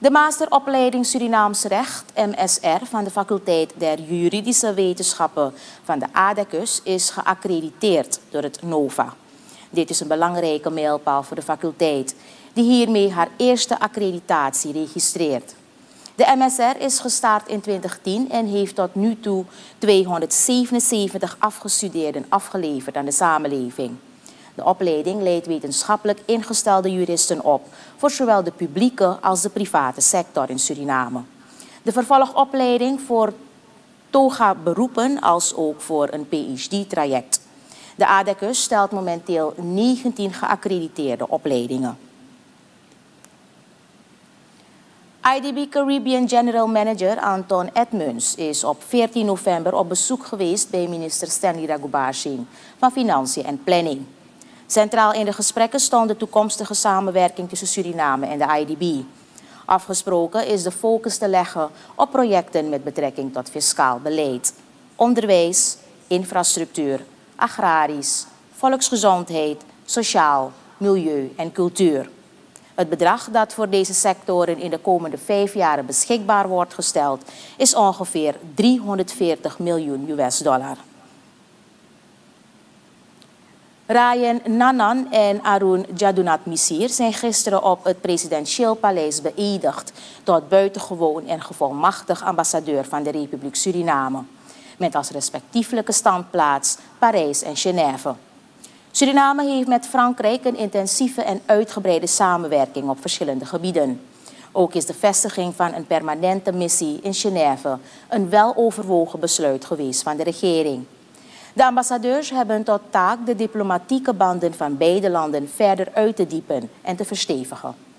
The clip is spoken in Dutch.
De masteropleiding Surinaams Recht, MSR, van de faculteit der Juridische Wetenschappen van de ADECUS is geaccrediteerd door het NOVA. Dit is een belangrijke mijlpaal voor de faculteit, die hiermee haar eerste accreditatie registreert. De MSR is gestart in 2010 en heeft tot nu toe 277 afgestudeerden afgeleverd aan de samenleving. De opleiding leidt wetenschappelijk ingestelde juristen op voor zowel de publieke als de private sector in Suriname. De vervolgopleiding voor toga-beroepen als ook voor een PhD-traject. De ADECUS stelt momenteel 19 geaccrediteerde opleidingen. IDB Caribbean General Manager Anton Edmunds is op 14 november op bezoek geweest bij minister Stanley Raghubarsing van Financiën en Planning. Centraal in de gesprekken stond de toekomstige samenwerking tussen Suriname en de IDB. Afgesproken is de focus te leggen op projecten met betrekking tot fiscaal beleid, onderwijs, infrastructuur, agrarisch, volksgezondheid, sociaal, milieu en cultuur. Het bedrag dat voor deze sectoren in de komende vijf jaar beschikbaar wordt gesteld is ongeveer 340 miljoen US dollar. Ryan Nanan en Arun Jadunat Misir zijn gisteren op het presidentieel paleis beëdigd tot buitengewoon en gevolmachtig ambassadeur van de Republiek Suriname. Met als respectievelijke standplaats Parijs en Genève. Suriname heeft met Frankrijk een intensieve en uitgebreide samenwerking op verschillende gebieden. Ook is de vestiging van een permanente missie in Genève een weloverwogen besluit geweest van de regering. De ambassadeurs hebben tot taak de diplomatieke banden van beide landen verder uit te diepen en te verstevigen.